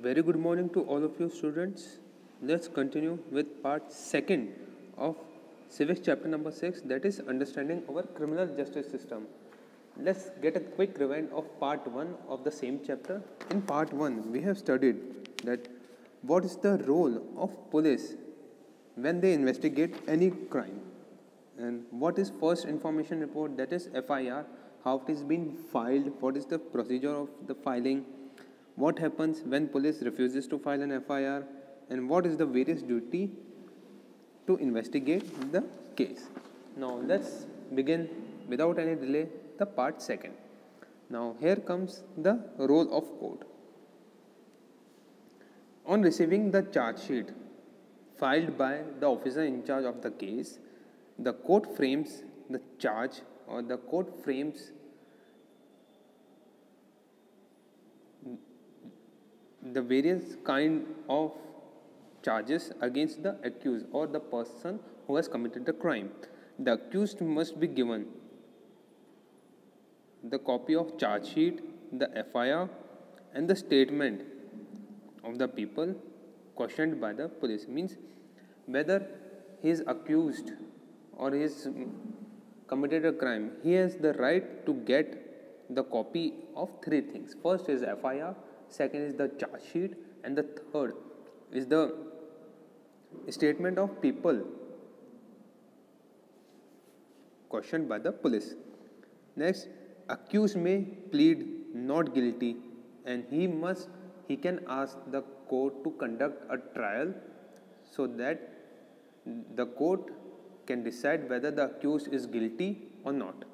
Very good morning to all of you students. Let's continue with part second of civics chapter number 6 that is understanding our criminal justice system. Let's get a quick rewind of part 1 of the same chapter. In part 1 we have studied that what is the role of police when they investigate any crime and what is first information report that is FIR how it is being filed what is the procedure of the filing what happens when police refuses to file an FIR and what is the various duty to investigate the case. Now let's begin without any delay the part second. Now here comes the role of court. On receiving the charge sheet filed by the officer in charge of the case, the court frames the charge or the court frames the various kind of charges against the accused or the person who has committed the crime. The accused must be given the copy of charge sheet, the FIR and the statement of the people questioned by the police means whether he is accused or he has committed a crime he has the right to get the copy of three things first is FIR second is the charge sheet. And the third is the statement of people questioned by the police. Next accused may plead not guilty and he must he can ask the court to conduct a trial so that the court can decide whether the accused is guilty or not.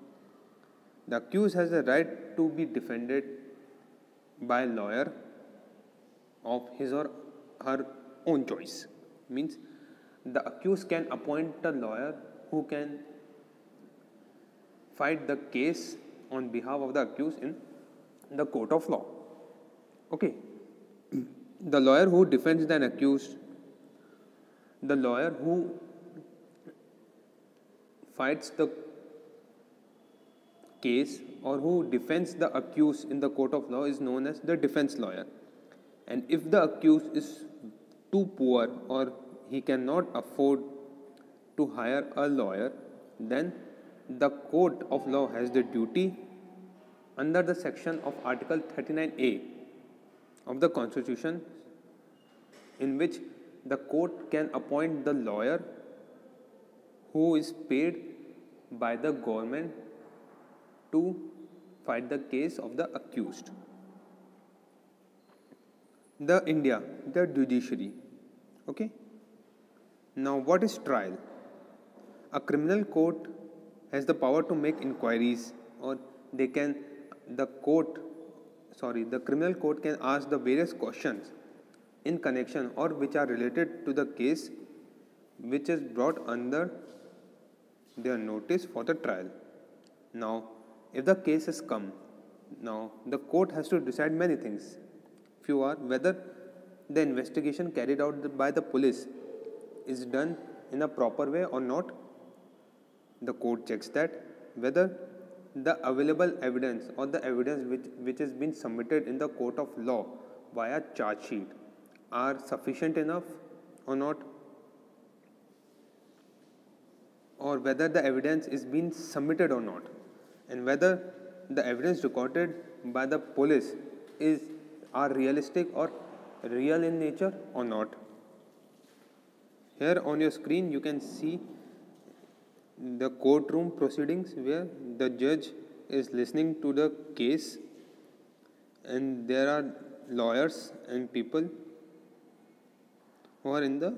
The accused has the right to be defended by a lawyer of his or her own choice. Means the accused can appoint a lawyer who can fight the case on behalf of the accused in the court of law. Okay. The lawyer who defends the accused, the lawyer who fights the case or who defends the accused in the court of law is known as the defense lawyer. And if the accused is too poor or he cannot afford to hire a lawyer, then the court of law has the duty under the section of Article 39A of the Constitution in which the court can appoint the lawyer who is paid by the government to fight the case of the accused. The India, the judiciary. Okay. Now, what is trial? A criminal court has the power to make inquiries, or they can, the court, sorry, the criminal court can ask the various questions in connection or which are related to the case which is brought under their notice for the trial. Now, if the case has come, now the court has to decide many things. Few are whether the investigation carried out by the police is done in a proper way or not. The court checks that whether the available evidence or the evidence which, which has been submitted in the court of law via charge sheet are sufficient enough or not or whether the evidence is being submitted or not and whether the evidence recorded by the police is are realistic or real in nature or not. Here on your screen you can see the courtroom proceedings where the judge is listening to the case and there are lawyers and people who are in the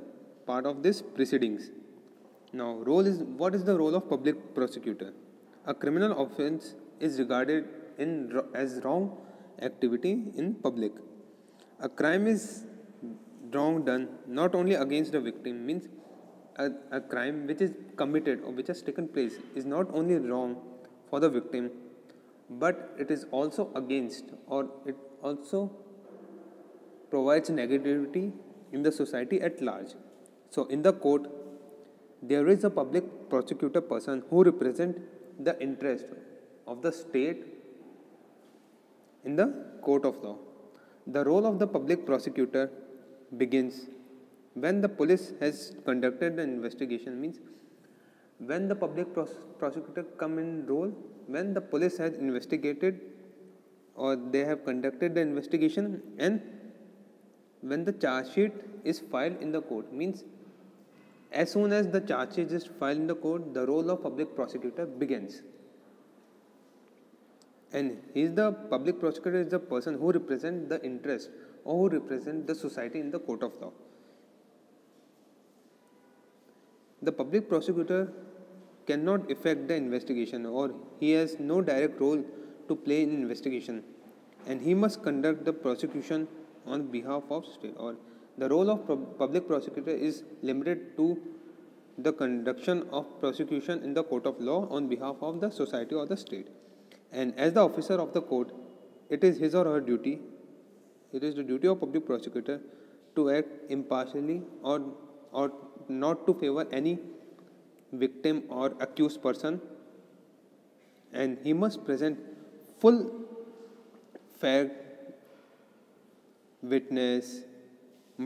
part of this proceedings. Now role is what is the role of public prosecutor? A criminal offense is regarded in, as wrong activity in public. A crime is wrong done not only against the victim means a, a crime which is committed or which has taken place is not only wrong for the victim but it is also against or it also provides negativity in the society at large. So in the court there is a public prosecutor person who represent the interest of the state in the court of law. The role of the public prosecutor begins when the police has conducted the investigation means when the public pros prosecutor come in role when the police has investigated or they have conducted the investigation and when the charge sheet is filed in the court means as soon as the charge sheet is filed in the court the role of public prosecutor begins. And he is the public prosecutor is the person who represents the interest or who represents the society in the court of law. The public prosecutor cannot effect the investigation or he has no direct role to play in investigation. And he must conduct the prosecution on behalf of state or the role of public prosecutor is limited to the conduction of prosecution in the court of law on behalf of the society or the state. And as the officer of the court it is his or her duty it is the duty of public prosecutor to act impartially or or not to favor any victim or accused person. And he must present full fair witness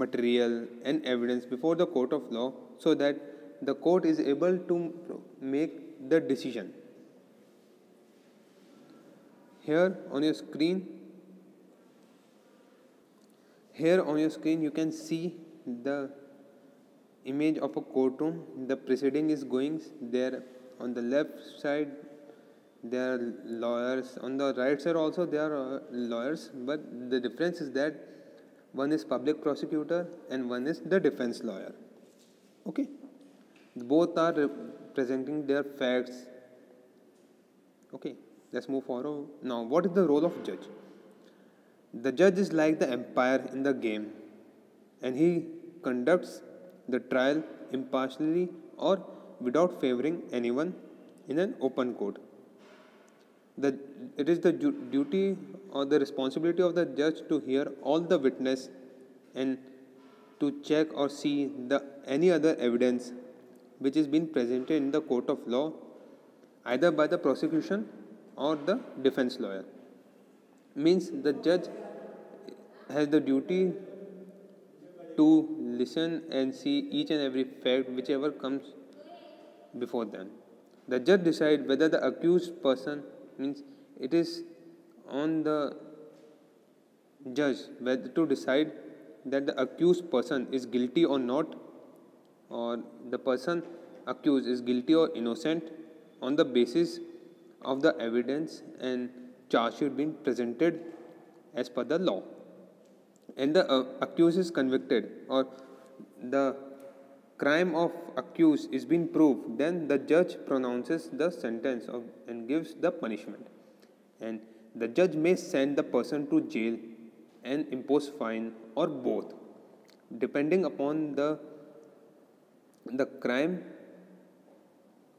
material and evidence before the court of law so that the court is able to make the decision. Here on your screen here on your screen you can see the image of a courtroom. The proceeding is going there on the left side. There are lawyers. On the right side also there are lawyers but the difference is that one is public prosecutor and one is the defense lawyer. Okay? Both are presenting their facts. Okay? Let's move forward. Now what is the role of judge? The judge is like the umpire in the game and he conducts the trial impartially or without favoring anyone in an open court. The, it is the duty or the responsibility of the judge to hear all the witness and to check or see the any other evidence which is being presented in the court of law either by the prosecution or the defense lawyer means the judge has the duty to listen and see each and every fact whichever comes before them. The judge decide whether the accused person means it is on the judge whether to decide that the accused person is guilty or not or the person accused is guilty or innocent on the basis of the evidence and charge sheet being presented as per the law. And the uh, accused is convicted or the crime of accused is being proved then the judge pronounces the sentence of, and gives the punishment. And the judge may send the person to jail and impose fine or both. Depending upon the the crime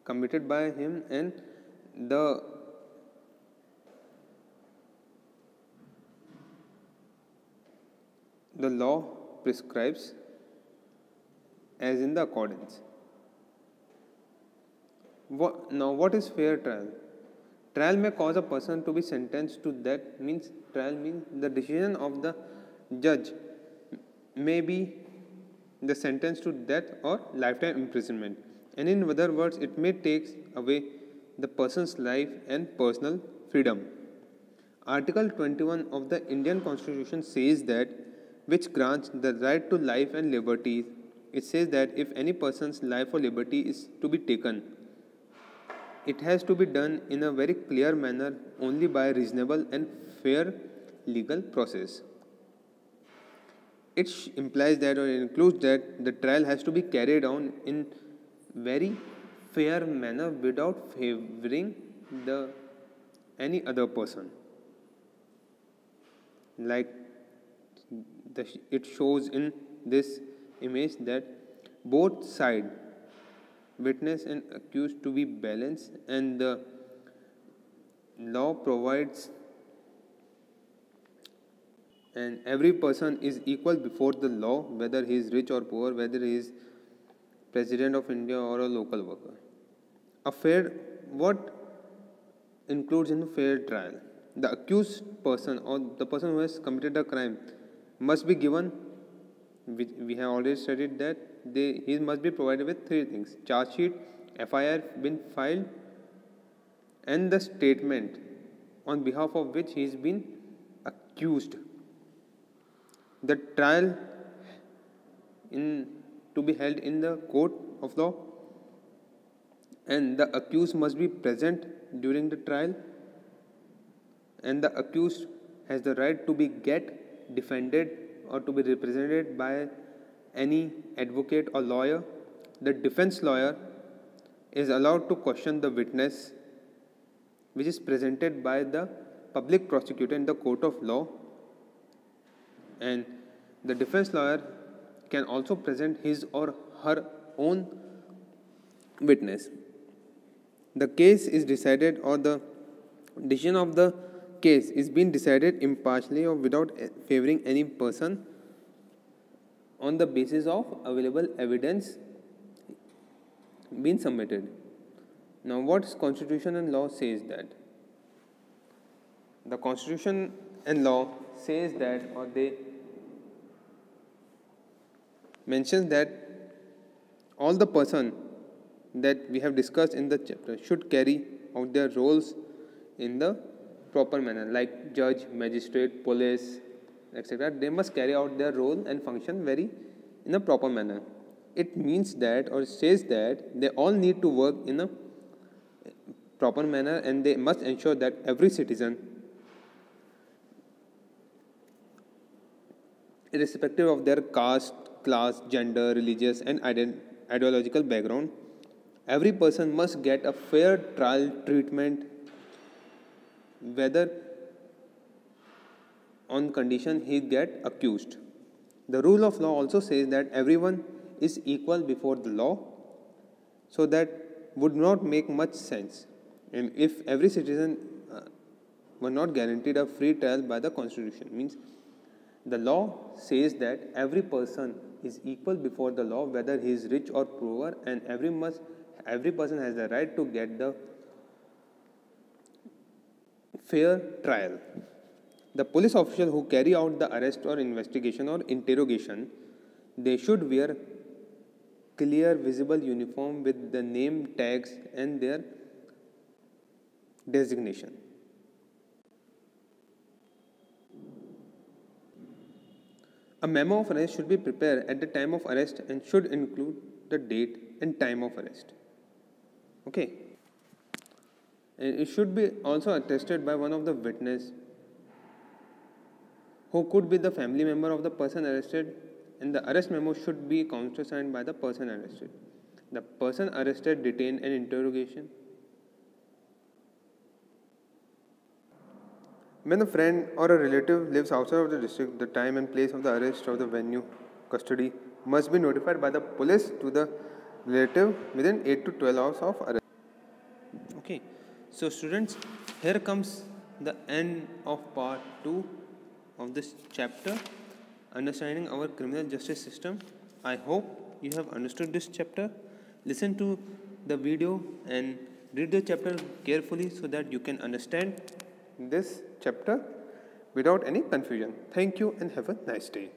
committed by him and the the law prescribes as in the accordance. What, now, what is fair trial? Trial may cause a person to be sentenced to death. Means trial means the decision of the judge may be the sentence to death or lifetime imprisonment. And in other words, it may take away the person's life and personal freedom. Article 21 of the Indian Constitution says that which grants the right to life and liberty. It says that if any person's life or liberty is to be taken, it has to be done in a very clear manner only by a reasonable and fair legal process. It implies that or includes that the trial has to be carried on in very fair manner without favoring the any other person like the, it shows in this image that both side witness and accused to be balanced and the law provides and every person is equal before the law whether he is rich or poor whether he is president of india or a local worker. A fair what includes in fair trial? The accused person or the person who has committed a crime must be given we, we have already studied that they, he must be provided with three things. Charge sheet fir been filed and the statement on behalf of which he has been accused. The trial in to be held in the court of law and the accused must be present during the trial and the accused has the right to be get defended or to be represented by any advocate or lawyer the defense lawyer is allowed to question the witness which is presented by the public prosecutor in the court of law. And the defense lawyer can also present his or her own witness. The case is decided or the decision of the case is being decided impartially or without eh, favoring any person on the basis of available evidence being submitted. Now, what constitution and law says that? The constitution and law says that or they mentions that all the person that we have discussed in the chapter should carry out their roles in the proper manner like judge magistrate police etc they must carry out their role and function very in a proper manner. It means that or says that they all need to work in a proper manner and they must ensure that every citizen irrespective of their caste class gender religious and ideological background every person must get a fair trial treatment whether on condition he get accused. The rule of law also says that everyone is equal before the law so that would not make much sense. And if every citizen uh, were not guaranteed a free trial by the constitution means the law says that every person is equal before the law whether he is rich or poor and every must every person has the right to get the fair trial. The police official who carry out the arrest or investigation or interrogation, they should wear clear visible uniform with the name tags and their designation. A memo of arrest should be prepared at the time of arrest and should include the date and time of arrest. Okay. And it should be also attested by one of the witness who could be the family member of the person arrested and the arrest memo should be countersigned by the person arrested. The person arrested, detained and interrogation. When a friend or a relative lives outside of the district, the time and place of the arrest or the venue custody must be notified by the police to the relative within 8 to 12 hours of arrest. Okay, so students, here comes the end of part 2 of this chapter understanding our criminal justice system. I hope you have understood this chapter. Listen to the video and read the chapter carefully so that you can understand this chapter without any confusion. Thank you and have a nice day.